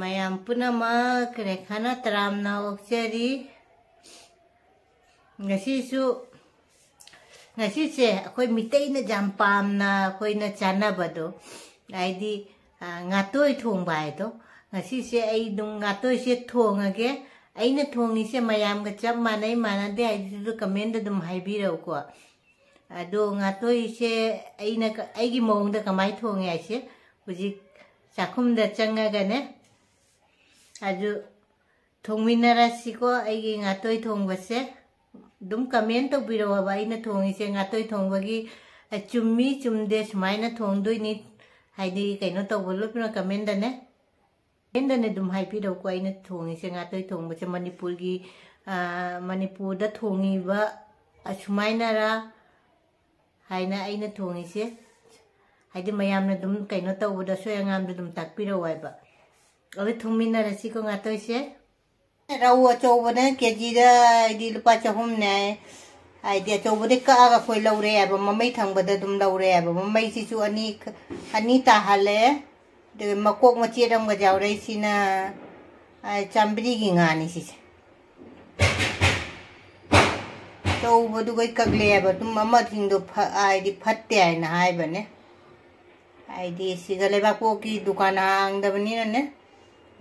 ꯃꯌꯥꯝ ꯄꯨꯝꯅꯃꯛ ꯔꯦꯈꯥꯅ ꯇꯔꯥꯝꯅ ꯑꯣꯛꯆꯔꯤ ꯉꯁꯤꯁꯨ ꯉꯁꯤꯁꯦ ꯑꯩꯈꯣꯏ ꯃꯤꯇꯩꯅ ꯌꯥꯝ ꯄꯥꯝꯅ ꯑꯩꯈꯣꯏꯅ ꯆꯥꯅꯕꯗꯣ ꯍꯥꯏꯗꯤ ꯉꯥꯇꯣꯏ ꯊꯣꯡꯕ ꯍꯥꯏꯗꯣ ꯉꯁꯤꯁꯦ ꯑꯩ ꯑꯗꯨꯝ ꯉꯥꯇꯣꯏꯁꯦ ꯊꯣꯡꯉꯒꯦ ꯑꯩꯅ ꯊꯣꯡꯉꯤꯁꯦ ꯃꯌꯥꯝꯒ ꯆꯞ ꯃꯥꯟꯅꯩ ꯃꯥꯟꯅꯗꯦ ꯍꯥꯏꯗꯨꯁꯨ ꯀꯃꯦꯟꯗ ꯑꯗꯨꯝ ꯍꯥꯏꯕꯤꯔꯛꯎꯀꯣ ꯑꯗꯣ ꯉꯥꯇꯣꯏꯁꯦ ꯑꯩꯅ ꯑꯩꯒꯤ ꯃꯑꯣꯡꯗ ꯀꯃꯥꯏꯅ ꯊꯣꯡꯉꯦ ꯍꯥꯏꯁꯦ ꯍꯧꯖꯤꯛ ꯆꯥꯛꯈꯨꯝꯗ ꯆꯪꯉꯒꯅꯦ 아주 동민나라시고 아이기 ngatoy thongwase dum comment to birawa ba ina thongise ngatoy thongwagi chummi chumde smaina thongdoi ni haidi kaino to bolu pina comment da ne comment da ne dum hai pi do ko ina thongise ngatoy thongwase manipur gi manipur da thongi ba asmaina ra haina aina thongise haidi mayamna dum kaino to boda so yangam dum takpirawa ba Oli thumi na rasi con nga to siya. Rau a chobo na kya jira di lupa chahum na ai dia chobo de ka aga koi lau re aba mamai thang bada dum lau re aba mamai si chu ani ani ta hale de makok ma chia dam ga jau re si na chambri gi nga ni si cha. Chobo du gai bà, le aba tum thình thing do ai di phatte ai na ai bà nè, Ai di si ga le ba ko ki dukan hang da bani na nè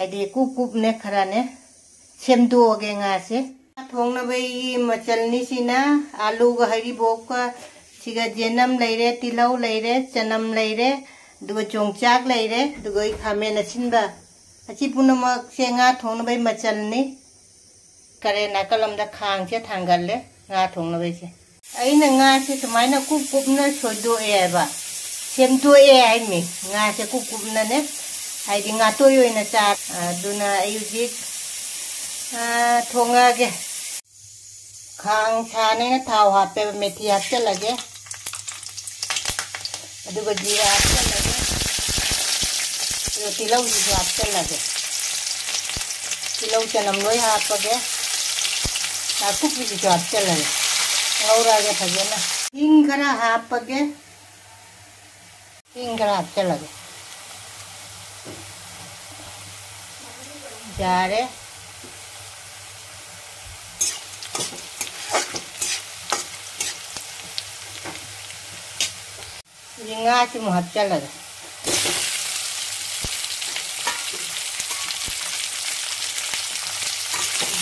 है कूप कूप ने खरा ने सेमदोगे से थोंगनबई मचलनी सीना आलू हरीबोग का जेनम लेर तिलौ लेरे चनम लेरे चोंचाक लेरे खामेन असिनब अची से nga मचलनी करे नाकलम द खांग से थांगले nga थोंगनबई से अइन nga से समाइन कूप से कूप ने ꯍꯥꯏꯗꯤ ꯉꯥꯇꯣꯏ ꯑꯣꯏꯅ ꯆꯥ ꯑꯗꯨꯅ ꯑꯩ ꯍꯧꯖꯤꯛ ꯊꯣꯡꯉꯛꯑꯒꯦ ꯈꯥꯡ ꯁꯥꯅꯦꯅ ꯊꯥꯎ ꯍꯥꯞꯄꯦꯕ ꯃꯦꯊꯤ ꯍꯥꯞꯆꯤꯜꯂꯒꯦ ꯑꯗꯨꯒ ꯖꯤꯔꯥ ꯍꯥꯞꯆꯤꯜꯂꯒꯦ ꯑꯗꯨꯒ ꯇꯤꯜꯍꯧꯁꯤꯁꯨ ꯍꯥꯞꯆꯤꯜꯂꯒꯦ ꯇꯤꯜꯍꯧ ꯆꯅꯝ ꯂꯣꯏ ꯍꯥꯞꯄꯒꯦ ꯅꯥꯀꯨꯞꯄꯤꯁꯤꯁꯨ ꯍꯥꯞꯆꯤꯜꯂꯒꯦ ꯉꯧꯔꯛꯑꯒꯦ ꯐꯖꯅ ꯍꯤꯡ ꯈꯔ ꯍꯥꯞꯄꯒꯦ ꯍꯤꯡ ꯈꯔ ꯍꯥꯞꯆꯤꯜꯂꯒꯦ जा रहे? झींगा से मुहत्या लगा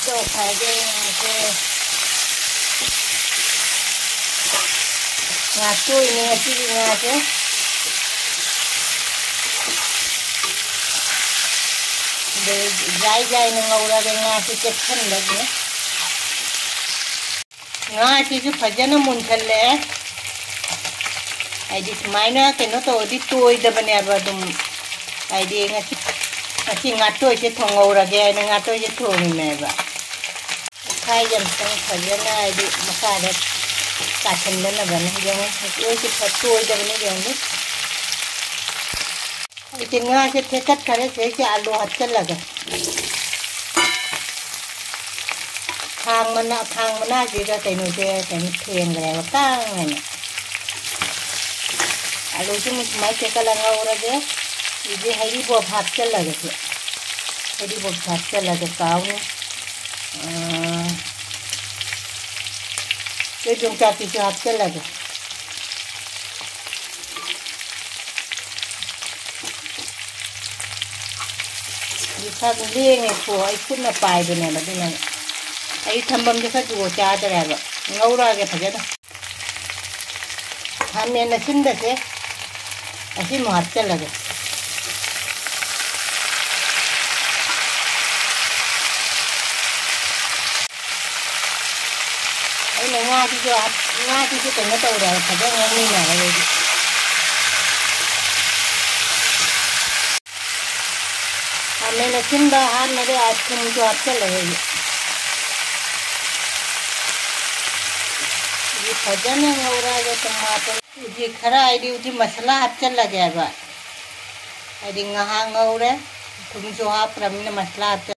तो फ़ायदे यहाँ से यहाँ तो यहाँ से ꯉꯥꯁꯦ ꯆꯦꯛꯁꯤꯜꯂꯒꯦ ꯉꯥꯁꯤꯁꯨ ꯐꯖꯅ ꯃꯨꯟꯁꯜꯂꯛꯑꯦ ꯍꯥꯏꯗꯤ ꯁꯨꯃꯥꯏꯅ ꯀꯩꯅꯣ ꯇꯧꯔꯗꯤ ꯇꯣꯏꯗꯕꯅꯦꯕ ꯑꯗꯨꯝ ꯍꯥꯏꯗꯤ ꯉꯁꯤ ꯉꯁꯤ ꯉꯥꯇꯣꯏꯁꯦ ꯊꯣꯡꯍꯧꯔꯒꯦ ꯍꯥꯏꯅ ꯉꯥꯇꯣꯏꯁꯦ ꯊꯣꯡꯉꯤꯅꯦꯕ ꯈꯥꯏ ꯑꯝꯇꯪ ꯐꯖꯅ ꯍꯥꯏꯗꯤ ꯃꯈꯥꯗ ꯀꯥꯁꯟꯗꯅꯕꯅꯤ ꯌꯦꯡꯉꯨ ꯉꯥꯇꯣꯏꯁꯦ ꯇꯣꯏꯗꯕꯅꯤ ꯌꯦꯡꯉꯨ लेकिन यहाँ से ठेकत करे से कि आलू हथे लगे। खांग मना खांग मना जी का कहीं मुझे कहीं ठेंग रहे हो कांग है आलू से मुझे मैं ठेका लगा हो रहा है ये हरी बो हाथ चल लगे थे। हरी बो हाथ चल लगे काव ने। अं, ये जो चाटी से हाथ चल लगे। ꯈꯔ ꯂꯦꯡꯉꯦ ꯀꯣ ꯑꯩ ꯈꯨꯠꯅ ꯄꯥꯏꯕꯅꯦꯕ ꯑꯗꯨꯅ ꯑꯩ ꯊꯝꯐꯝꯁꯦ ꯈꯔ ꯖꯨꯒꯣ ꯆꯥꯗ꯭ꯔꯦꯕ ꯉꯧꯔꯛꯑꯒꯦ ꯐꯖꯅ ꯈꯥꯃꯦꯟ ꯑꯁꯤꯟꯕꯁꯦ ꯑꯁꯤꯃꯨꯛ ꯍꯥꯞꯆꯤꯜꯂꯒꯦ ꯑꯩꯅ ꯉꯥꯁꯤꯁꯨ ꯉꯥꯁꯤꯁꯨ ꯀꯩꯅꯣ ꯇꯧꯔꯦ ꯐꯖꯅ ꯉꯧꯃꯤꯟꯅꯔꯒꯗꯤ खामेन असिनबा हानरे थुम जो हापचल्लगे ये फजन ngौरागे टमाटर उजी खरा आइदी उजी मसाला हापचल्लगे अब आइदी ngहा ngौरे थुम जो हापरमिन मसाला हापचल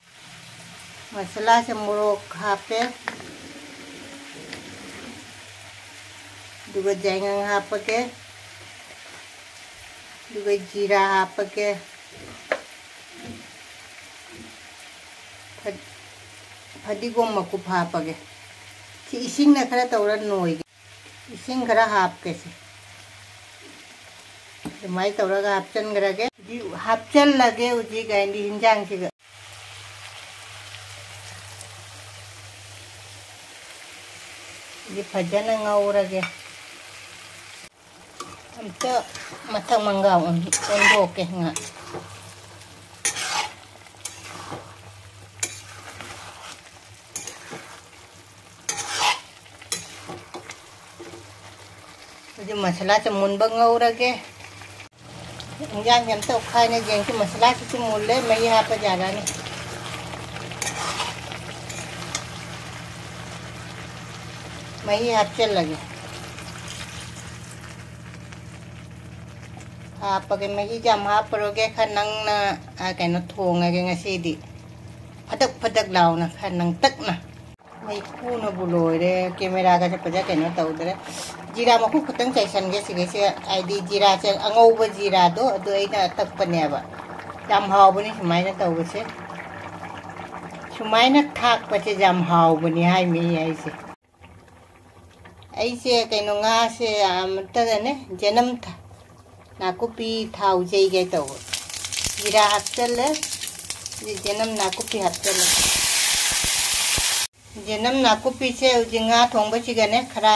मसाला से मोरोक हापे दुगा जाइंगा हापके मकुप हापगे सी इसिंग ना खरा तौरा नोइगे इसिंग खरा हापके से माई तौरा हापचन गरगे हापचल लगे उजी गाइंदी हिंजांग सिगा ये फजन ngौरगे amta matang mangga on on boke जो मसाला च मुनबंगे इंजा तो उखा ने जेंकि मसाला मूल है मैं यहाँ पर ज़्यादा नहीं मैं यहाँ चल लगे आप अगर मैं जम हापरोगे खा नंग ना कहना थोंगे ngसीदी फटक फटक लाओना खा नंग तक ना मैं कून बुलोरे कैमरा का पजा कहना तौदरे जीरा मखू खतंग चाइसन से आई जीरा से अगौब जीरादो तकने हावने सूमाय तब से सूमाय थाकपे जम हावने असे कहीं से अमतने जेनम था नाकूपी थाउजेगे तब जीरा हाचल जेनम नाकुपी हाचल जेनम नाकुपी से उजिंगा थोबसीगने खरा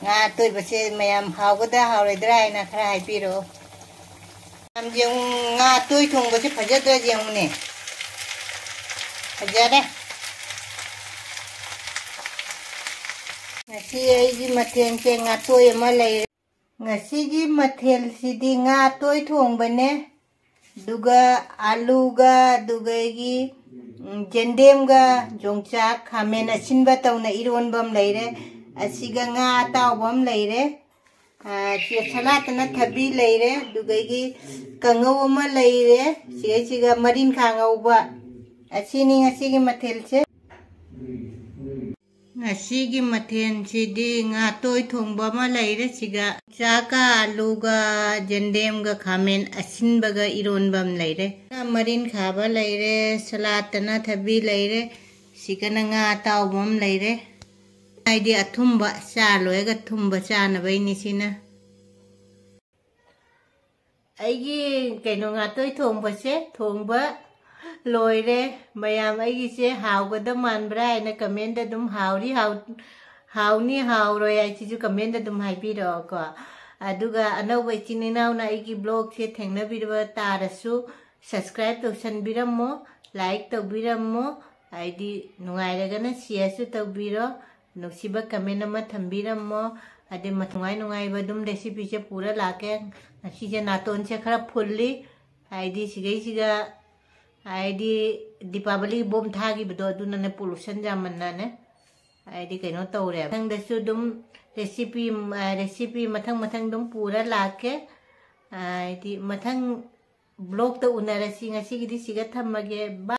Ah, nga tôi bà xe mayam hào cái đó hào rồi đây na khá hay pi rồi làm gì nga tôi thùng bớt xe phải giờ tôi gì không nè? Phải giờ đấy. Ngasi ai mathen che nga tôi em mà lấy ngasi mà mathen si đi nga tôi thùng bên nè? Duga alu ga duga gi jendem ga jongcha khamen asin ba tàu na iron bam lấy đấy. थबी लेरे लेरे मरिन खांगौबा असिनी ngasiगी मथेलसे ngasiगी mathenꯁꯤꯗꯤ nga toy thongba ma leire siga chaka aluga jendemga khamen asinbaga ironbam leire marin khaba leire salatana thabi leire sigana nga tawbam leire aidi athumba cha ꯍꯥꯏꯗꯤ ꯑꯊꯨꯝꯕ ꯆꯥ ꯂꯣꯏꯔꯒ ꯊꯨꯝꯕ ꯆꯥꯅꯕꯩꯅꯤ ꯁꯤꯅ ꯑꯩꯒꯤ ꯀꯩꯅꯣ ꯉꯥꯇꯣꯏ ꯊꯣꯡꯕꯁꯦ ꯊꯣꯡꯕ ꯂꯣꯏꯔꯦ ꯃꯌꯥꯝ ꯑꯩꯒꯤꯁꯦ ꯍꯥꯎꯒꯗ ꯃꯥꯟꯕ꯭ꯔꯥ ꯍꯥꯏꯅ ꯀꯃꯦꯟꯗ ꯑꯗꯨꯝ ꯍꯥꯎꯔꯤ ꯍꯥꯎ ꯍꯥꯎꯅꯤ ꯍꯥꯎꯔꯣꯏ ꯍꯥꯏꯁꯤꯁꯨ ꯀꯃꯦꯟꯗ ꯑꯗꯨꯝ ꯍꯥꯏꯕꯤꯔꯛꯑꯣꯀꯣ ꯑꯗꯨꯒ ꯑꯅꯧꯕ ꯏꯆꯤꯟ ꯏꯅꯥꯎꯅ ꯑꯩꯒꯤ ꯕ꯭ꯂꯣꯒꯁꯦ ꯊꯦꯡꯅꯕꯤꯔꯕ ꯇꯥꯔꯁꯨ ꯁꯕꯁꯀ꯭ꯔꯥꯏꯕ ꯇꯧꯁꯟꯕꯤꯔꯝꯃꯣ ꯂꯥꯏꯛ ꯇꯧꯕꯤꯔꯝꯃꯣ ꯍꯥꯏꯗꯤ ꯅꯨꯡꯉꯥꯏꯔꯒꯅ ꯁꯤꯌꯔꯁꯨ ꯇꯧꯕꯤꯔꯣ नुसीब कमें में थम्बीरमो अदे मथुंगाई नुंगाई दुम रेसिपी से पूरा लाके से नातोन से खरा फुली आईडी सिगई सिगा आईडी दीपावली बोम थागीबदो पोलूसन जामन्नाने आईडी कहीं तौरे मथंगदसु दुम रेसिपी रेसिपी मथंग मथंग दुम पूरा लाके आईडी मथंग ब्लॉग तो उनरसी बा